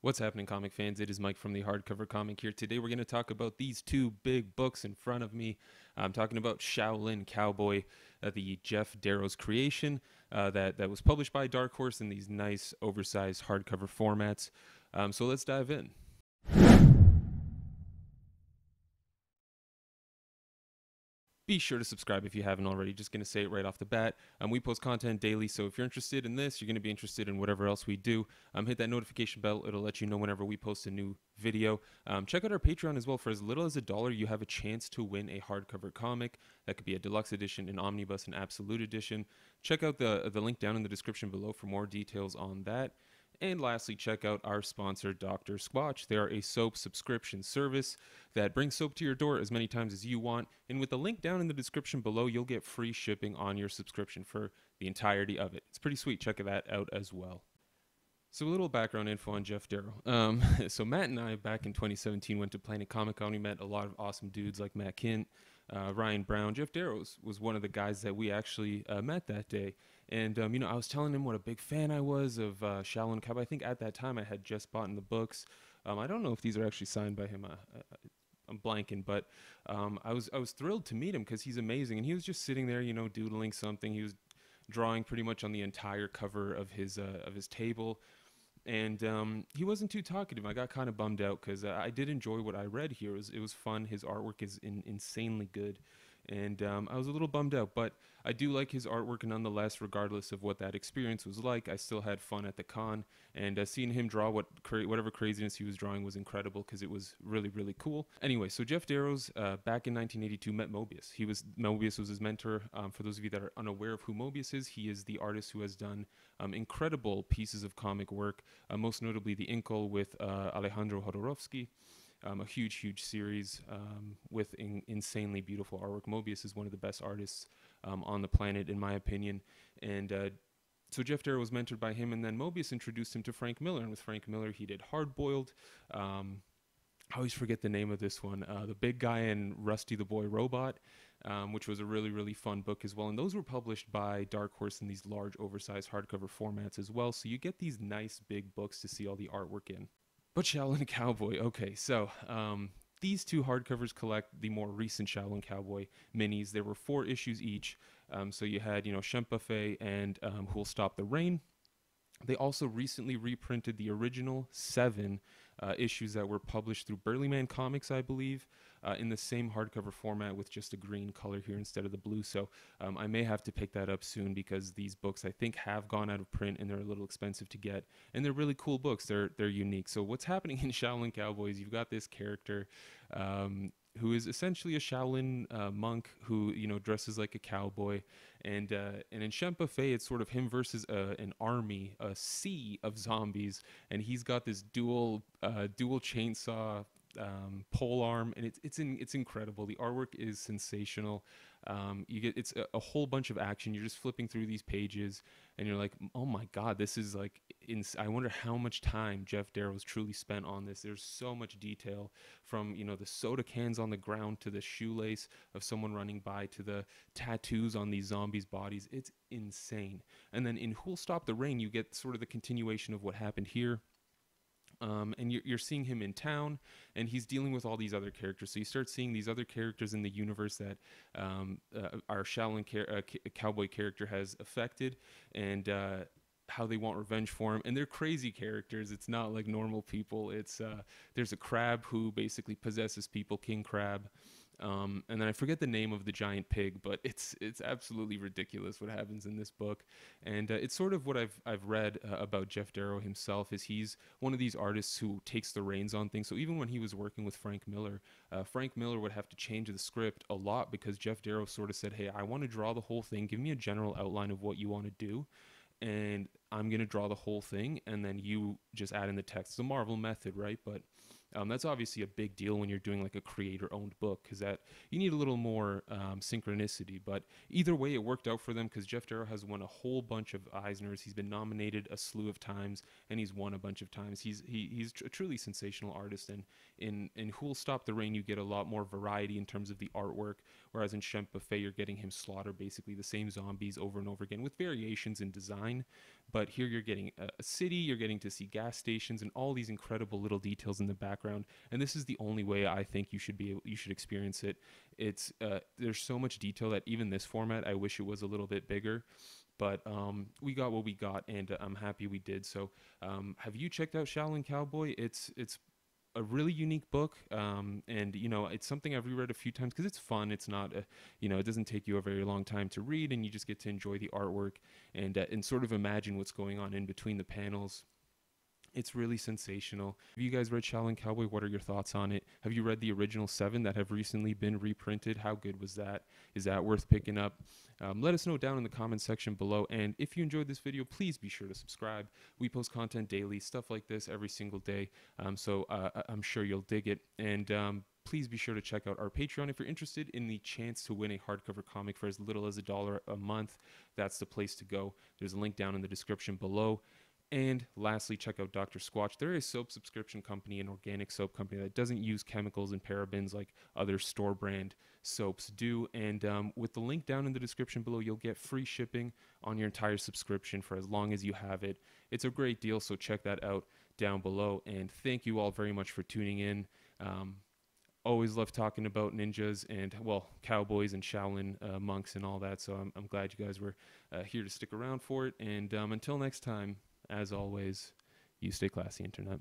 What's happening, comic fans? It is Mike from the Hardcover Comic here. Today, we're going to talk about these two big books in front of me. I'm talking about Shaolin Cowboy, uh, the Geof Darrow's creation uh, that, that was published by Dark Horse in these nice, oversized hardcover formats. Um, so let's dive in. Be sure to subscribe if you haven't already. Just going to say it right off the bat. Um, we post content daily, so if you're interested in this, you're going to be interested in whatever else we do. Um, hit that notification bell. It'll let you know whenever we post a new video. Um, check out our Patreon as well. For as little as a dollar, you have a chance to win a hardcover comic. That could be a deluxe edition, an omnibus, an absolute edition. Check out the, the link down in the description below for more details on that. And lastly, check out our sponsor, Dr. Squatch. They are a soap subscription service that brings soap to your door as many times as you want. And with the link down in the description below, you'll get free shipping on your subscription for the entirety of it. It's pretty sweet. Check that out as well. So a little background info on Geof Darrow. Um, so Matt and I, back in 2017, went to Planet Comic Con. We met a lot of awesome dudes like Matt Kindt, uh, Ryan Brown, Geof Darrow was one of the guys that we actually uh, met that day. And um, you know, I was telling him what a big fan I was of uh, Shaolin. I think at that time I had just bought in the books. Um, I don't know if these are actually signed by him. I, am blanking, but um, I was I was thrilled to meet him because he's amazing. And he was just sitting there, you know, doodling something. He was drawing pretty much on the entire cover of his uh, of his table. And um, he wasn't too talkative. I got kind of bummed out because uh, I did enjoy what I read here. It was, it was fun. His artwork is in, insanely good and um, I was a little bummed out. But I do like his artwork nonetheless, regardless of what that experience was like. I still had fun at the con, and uh, seeing him draw what cra- whatever craziness he was drawing was incredible because it was really really cool. Anyway, so Geof Darrows uh, back in 1982 met Moebius. He was Moebius was his mentor. Um, for those of you that are unaware of who Moebius is, he is the artist who has done um, incredible pieces of comic work, uh, most notably the Incal with uh, Alejandro Jodorowsky. Um, a huge, huge series um, with in, insanely beautiful artwork. Moebius is one of the best artists um, on the planet, in my opinion. And uh, so Geof Darrow was mentored by him, and then Moebius introduced him to Frank Miller. And with Frank Miller, he did Hard Boiled. Um, I always forget the name of this one. Uh, the Big Guy and Rusty the Boy Robot. Um, which was a really, really fun book as well. And those were published by Dark Horse in these large, oversized hardcover formats as well. So you get these nice big books to see all the artwork in. But Shaolin Cowboy, okay, so um, these two hardcovers collect the more recent Shaolin Cowboy minis. There were four issues each. Um, so you had, you know, Shempa and um, Who'll Stop the Rain. They also recently reprinted the original seven uh, issues that were published through Burlyman Comics, I believe uh, in the same hardcover format with just a green color here instead of the blue. So um, I may have to pick that up soon because these books I think have gone out of print and they're a little expensive to get. And they're really cool books. They're they're unique. So what's happening in Shaolin Cowboys? You've got this character. Um, who is essentially a Shaolin uh, monk who you know dresses like a cowboy, and uh, and in Shemp Buffet it's sort of him versus uh, an army, a sea of zombies, and he's got this dual uh, dual chainsaw um, pole arm, and it's it's in, it's incredible. The artwork is sensational. Um, you get it's a, a, whole bunch of action. You're just flipping through these pages, and you're like, oh my god, this is like. Ins- I wonder how much time Geof Darrow's truly spent on this. There's so much detail from you know the soda cans on the ground to the shoelace of someone running by to the tattoos on these zombies' bodies. It's insane. And then in Who'll Stop the Rain, you get sort of the continuation of what happened here um, and you're, you're, seeing him in town, and he's dealing with all these other characters. So you start seeing these other characters in the universe that um, uh, our Shaolin car- uh, cowboy character has affected, and uh, how they want revenge for him. And they're crazy characters. It's not like normal people. It's uh, there's a crab who basically possesses people, King Crab. Um, and then I forget the name of the giant pig, but it's it's absolutely ridiculous what happens in this book, and uh, it's sort of what I've I've read uh, about Geof Darrow himself is he's one of these artists who takes the reins on things. So even when he was working with Frank Miller, uh, Frank Miller would have to change the script a lot because Geof Darrow sort of said, "Hey, I want to draw the whole thing. Give me a general outline of what you want to do." And I'm gonna draw the whole thing, and then you just add in the text. It's a Marvel method, right? But um, that's obviously a big deal when you're doing like a creator-owned book because that you need a little more um, synchronicity. But either way, it worked out for them because Geof Darrow has won a whole bunch of Eisners. He's been nominated a slew of times, and he's won a bunch of times. He's he, he's a truly sensational artist. And in in Who'll Stop the Rain, you get a lot more variety in terms of the artwork. Whereas in Shemp Buffet, you're getting him slaughter basically the same zombies over and over again with variations in design. But here you're getting a, a city, you're getting to see gas stations and all these incredible little details in the background. And this is the only way I think you should be able, you should experience it. It's uh, there's so much detail that even this format, I wish it was a little bit bigger but um, we got what we got, and uh, I'm happy we did. So, um, have you checked out Shaolin Cowboy? It's it's a really unique book, um, and you know it's something I've reread a few times because it's fun. It's not, a, you know, it doesn't take you a very long time to read, and you just get to enjoy the artwork and uh, and sort of imagine what's going on in between the panels. It's really sensational. Have you guys read Shaolin Cowboy? What are your thoughts on it? Have you read the original seven that have recently been reprinted? How good was that? Is that worth picking up? Um, let us know down in the comments section below. And if you enjoyed this video, please be sure to subscribe. We post content daily, stuff like this every single day. Um, so uh, I'm sure you'll dig it. And um, please be sure to check out our Patreon if you're interested in the chance to win a hardcover comic for as little as a dollar a month. That's the place to go. There's a link down in the description below. And lastly, check out Dr. Squatch. They're a soap subscription company, an organic soap company that doesn't use chemicals and parabens like other store brand soaps do. And um, with the link down in the description below, you'll get free shipping on your entire subscription for as long as you have it. It's a great deal, so check that out down below. And thank you all very much for tuning in. Um, always love talking about ninjas and well cowboys and shaolin uh, monks and all that so I'm, I'm glad you guys were uh, here to stick around for it and um, until next time as always, you stay classy, internet.